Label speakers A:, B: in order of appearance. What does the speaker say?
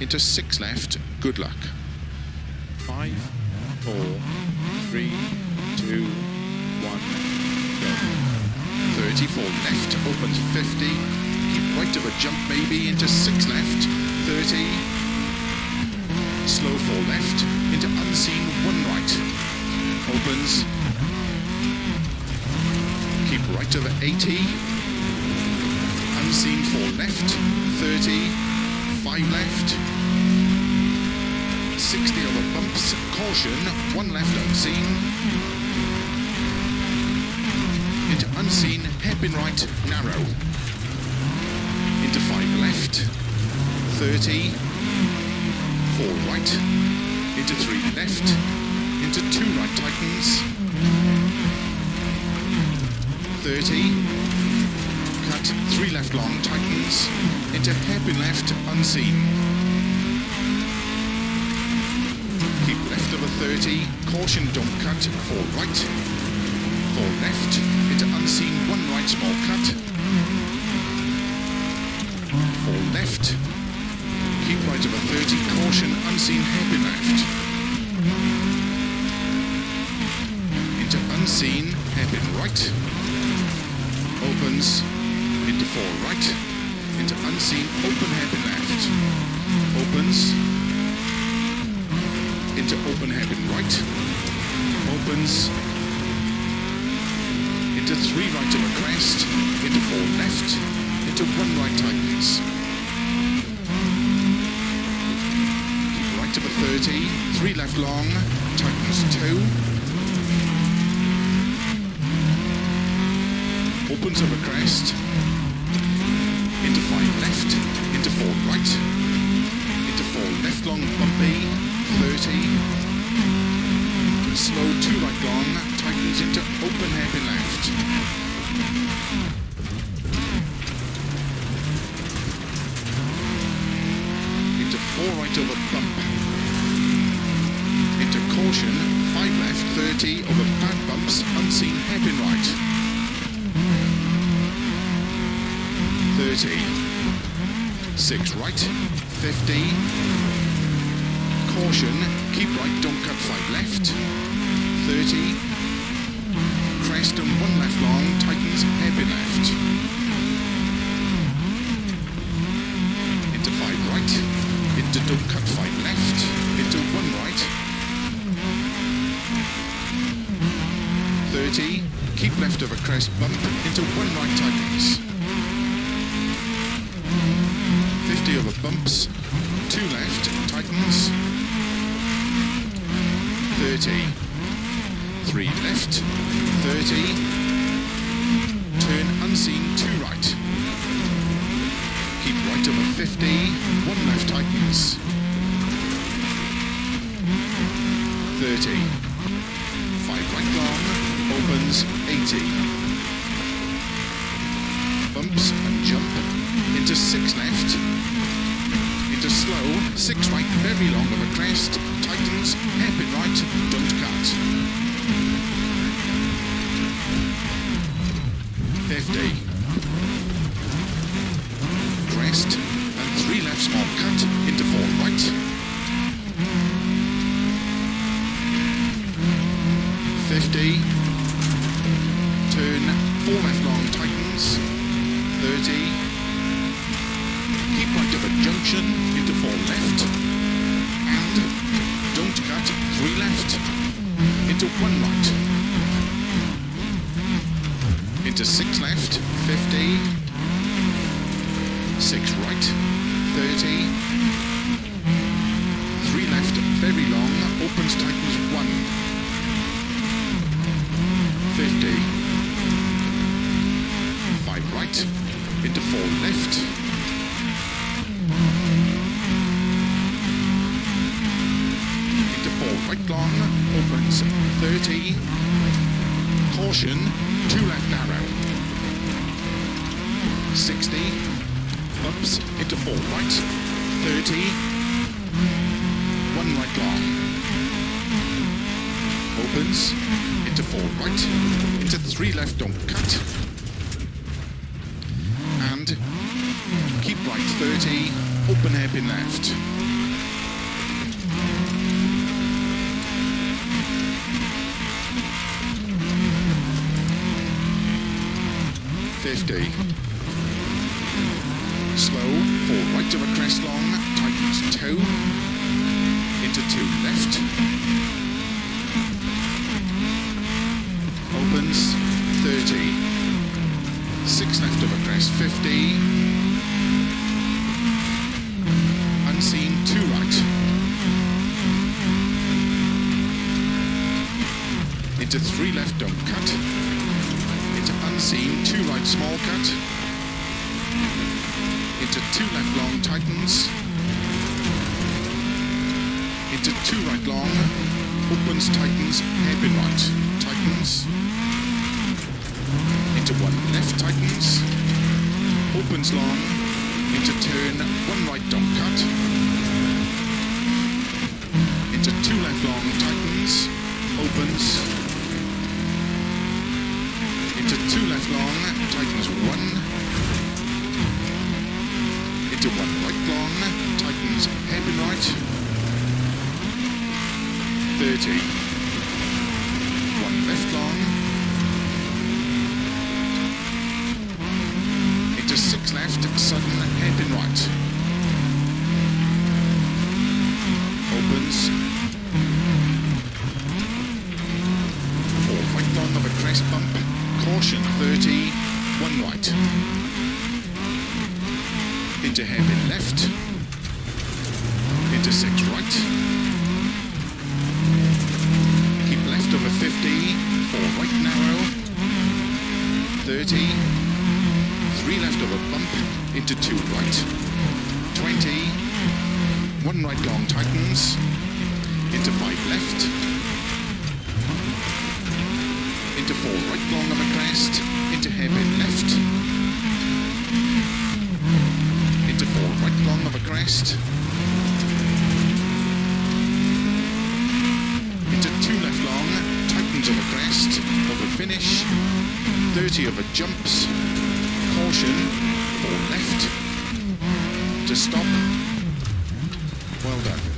A: into six left, good luck. Five, four, three, two, one, go. 34 left, opens 50, keep right of a jump maybe into six left, 30, slow four left, into unseen one right, opens, keep right over 80, unseen four left, 30, five left, 60 over bumps, caution, one left unseen, into unseen, hairpin right, narrow, into five left, 30, four right, into three left, into two right tightens, 30, cut, three left long tightens, into hairpin left, unseen. Keep left over 30, caution don't cut, four right, four left, into unseen, one right small cut, four left, keep right over 30, caution unseen hairpin left, into unseen hairpin right, opens, into four right, into unseen open hairpin left, opens, into open hairpin right, opens, into three right of a crest, into four left, into one right tightens. Right of a 30, three left long, tightens two. Opens a crest, into five left, into four right, into four left long bumpy, 30. Slow two right long, tightens into open hairpin left. Into four right over bump. Into caution, five left, 30 over bad bumps, unseen hairpin right. 30. Six right, 50. Caution, keep right, don't cut five left. 30. Crest and one left long, tightens hairpin left. Into five right, into don't cut five left, into one right. 30. Keep left of a crest bump, into one right tightens. 50 over bumps, two left, tightens. 30, three left, 30, turn unseen, two right. Keep right over 50, one left tightens. 30, five right long, opens, 80. Bumps and jump, into six left, slow, six right, very long of a crest, tightens, hairpin right, don't cut. 50. Crest, and three left small cut, into four right. 50. Turn, four left long, tightens, 30. Keep right of a junction one right. Into six left, 50. Six right, 30. Three left, very long, opens, tightens one. 50. Five right, into four left. Caution, two left narrow. 60. Bumps into four right. 30. One right long. Opens into four right. Into three left, don't cut. And keep right 30, open hairpin left. Fifty. Slow, four right of a crest long, tightens two, into two left, opens 30, six left of a crest 50, unseen two right, into three left don't cut, unseen two right small cut, into two left long tightens, into two right long, opens tightens, hairpin right, tightens, into one left tightens, opens long, into turn, one right don't cut, into two left long tightens, opens, 30, one left long, into six left, sudden hairpin right, opens, four right long of a crest bump, caution 30, one right, into hairpin left, into six right, keep left over 50, four right narrow, 30, three left over bump, into two right, 20, one right long tightens, into five left, into four right long of a crest, into hairpin possibility of a jumps caution or left to stop. Well done.